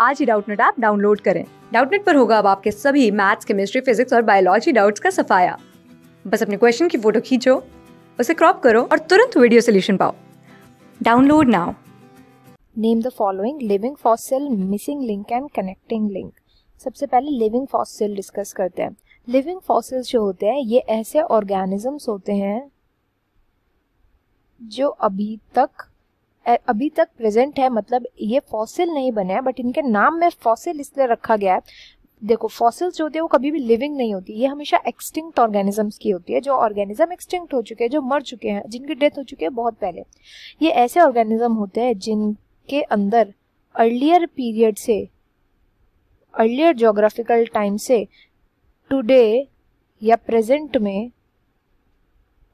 आज ही Doubtnut app download करें। डाउटनेट पर होगा अब आपके सभी मैथ्स, केमिस्ट्री, फिजिक्स और बायोलॉजी डाउट्स का सफाया। बस अपने क्वेश्चन की फ़ोटो खींचो, उसे क्रॉप करो और तुरंत वीडियो सोल्यूशन पाओ। Download now. Name the following, living fossil, missing link and connecting link. सबसे पहले लिविंग फॉसिल डिस्कस करते हैं। लिविंग फॉसिल्स जो होते हैं, ये ऐसे ऑर्गेनिजम्स होते हैं, जो अभी तक अभी तक प्रेजेंट है मतलब ये फॉसिल नहीं बने हैं बट इनके नाम में फॉसिल इसलिए रखा गया है। देखो फॉसिल्स जो होती है, वो कभी भी लिविंग नहीं होती। ये हमेशा एक्सटिंक्ट ऑर्गेनिजम्स की होती है, जो ऑर्गेनिज्म एक्सटिंक्ट हो चुके हैं, जो मर चुके हैं, जिनकी डेथ हो चुकी है बहुत पहले। ये ऐसे ऑर्गेनिज्म होते हैं, जिनके अंदर अर्लियर पीरियड से अर्लियर जोग्राफिकल टाइम से टुडे या प्रेजेंट में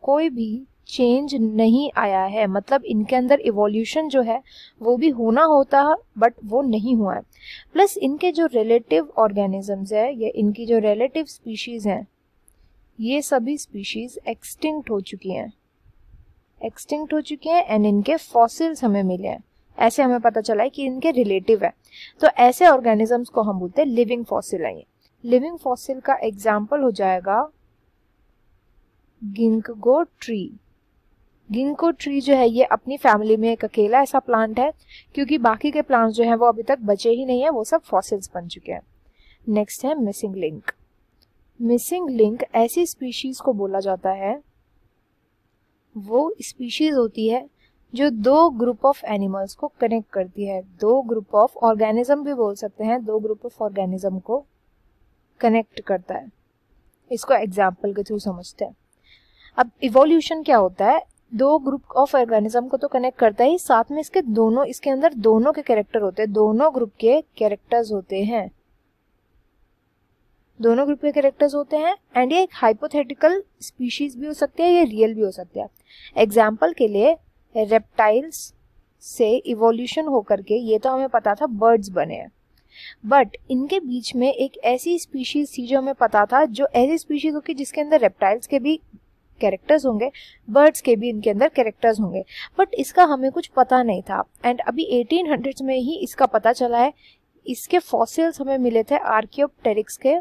कोई भी चेंज नहीं आया है। मतलब इनके अंदर इवोल्यूशन जो है, वो भी होना होता है बट वो नहीं हुआ है। प्लस इनके जो रिलेटिव ऑर्गेनिजम्स है, या इनकी जो रिलेटिव स्पीशीज हैं, ये सभी स्पीशीज एक्सटिंक्ट हो चुकी हैं। एक्सटिंक्ट हो चुकी हैं एंड इनके फॉसिल्स हमें मिले हैं। ऐसे हमें पता चला है कि इनके रिलेटिव है। तो ऐसे ऑर्गेनिजम्स को हम बोलते हैं लिविंग फॉसिल है लिविंग फॉसिल का एग्ज़ाम्पल हो जाएगा गिंकगो ट्री गिंको ट्री जो है, ये अपनी फैमिली में एक अकेला ऐसा प्लांट है, क्योंकि बाकी के प्लांट्स जो हैं, वो अभी तक बचे ही नहीं है, वो सब फॉसिल्स बन चुके हैं। नेक्स्ट है मिसिंग लिंक मिसिंग लिंक ऐसी स्पीशीज को बोला जाता है, वो स्पीशीज होती है, जो दो ग्रुप ऑफ़ एनिमल्स को कनेक्ट करती है। दो ग्रुप ऑफ़ ऑर्गेनिज्म भी बोल सकते हैं, दो ग्रुप ऑफ़ ऑर्गेनिज्म को कनेक्ट करता है। इसको एग्ज़ाम्पल के थ्रू समझते हैं। अब इवोल्यूशन क्या होता है? दो ग्रुप ऑफ़ ऑर्गेनिज्म को तो कनेक्ट करता है, साथ में इसके दोनों, इसके अंदर दोनों के कैरेक्टर होते हैं, दोनों ग्रुप के कैरेक्टर्स होते हैं। दोनों ग्रुप के कैरेक्टर्स होते हैं एंड ये एक हाइपोथेटिकल स्पीशीज भी हो सकती है ये रियल भी हो सकती है। एग्ज़ाम्पल के लिए रेप्टाइल्स से इवोल्यूशन होकर के, ये तो हमें पता था बर्ड्स बने हैं। बट इनके बीच में एक ऐसी स्पीशीज थी जो हमें पता था, जो ऐसी स्पीशीज होगी जिसके अंदर रेप्टाइल्स के भी कैरेक्टर्स होंगे बर्ड्स के भी इनके अंदर कैरेक्टर्स होंगे। बट इसका हमें कुछ पता नहीं था। एंड अभी 1800s में ही इसका पता चला है। इसके फॉसिल्स हमें मिले थे आर्कियोप्टेरिक्स के।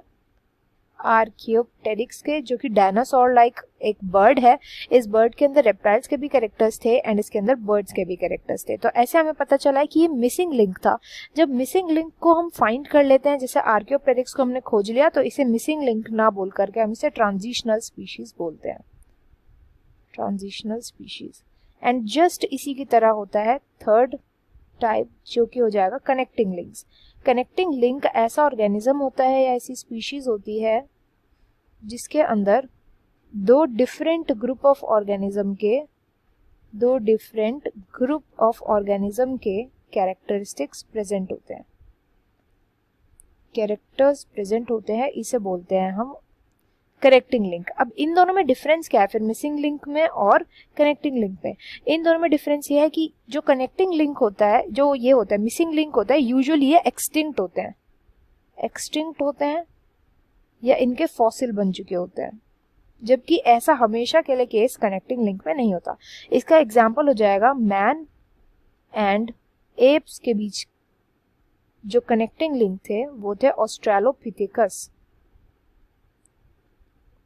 आर्कियोप्टेरिक्स के, जो कि डायनासोर लाइक एक बर्ड है। इस बर्ड के अंदर रेप्टाइल्स के भी कैरेक्टर्स थे एंड इसके अंदर बर्ड्स के भी कैरेक्टर्स थे। तो ऐसे हमें पता चला है कि ये मिसिंग लिंक था। जब मिसिंग लिंक को हम फाइंड कर लेते हैं, जैसे आर्कियोप्टेरिक्स को हमने खोज लिया तो इसे मिसिंग लिंक ना बोल करके हम इसे ट्रांजिशनल स्पीशीज बोलते हैं। ट्रांजिशनल स्पीशीज एंड जस्ट इसी की तरह होता है थर्ड टाइप जो कि हो जाएगा कनेक्टिंग लिंक्स कनेक्टिंग लिंक ऐसा ऑर्गेनिज्म होता है या ऐसी स्पीशीज होती है, जिसके अंदर दो डिफरेंट ग्रुप ऑफ़ ऑर्गेनिज्म के, दो डिफरेंट ग्रुप ऑफ़ ऑर्गेनिज्म के कैरेक्टरिस्टिक्स प्रेजेंट होते हैं। कैरेक्टर्स प्रेजेंट होते हैं, इसे बोलते हैं हम कनेक्टिंग लिंक अब इन दोनों में डिफरेंस क्या है? फिर मिसिंग लिंक में और कनेक्टिंग लिंक में इन दोनों में डिफरेंस ये है कि जो कनेक्टिंग लिंक होता है, जो ये होता है मिसिंग लिंक होता है यूजुअली ये एक्सटिंक्ट होते हैं। एक्सटिंक्ट होते हैं या इनके फॉसिल बन चुके होते हैं। जबकि ऐसा हमेशा के लिए केस कनेक्टिंग लिंक में नहीं होता। इसका एग्ज़ाम्पल हो जाएगा मैन एंड एप्स के बीच जो कनेक्टिंग लिंक थे, वो थे ऑस्ट्रेलोपिथिकस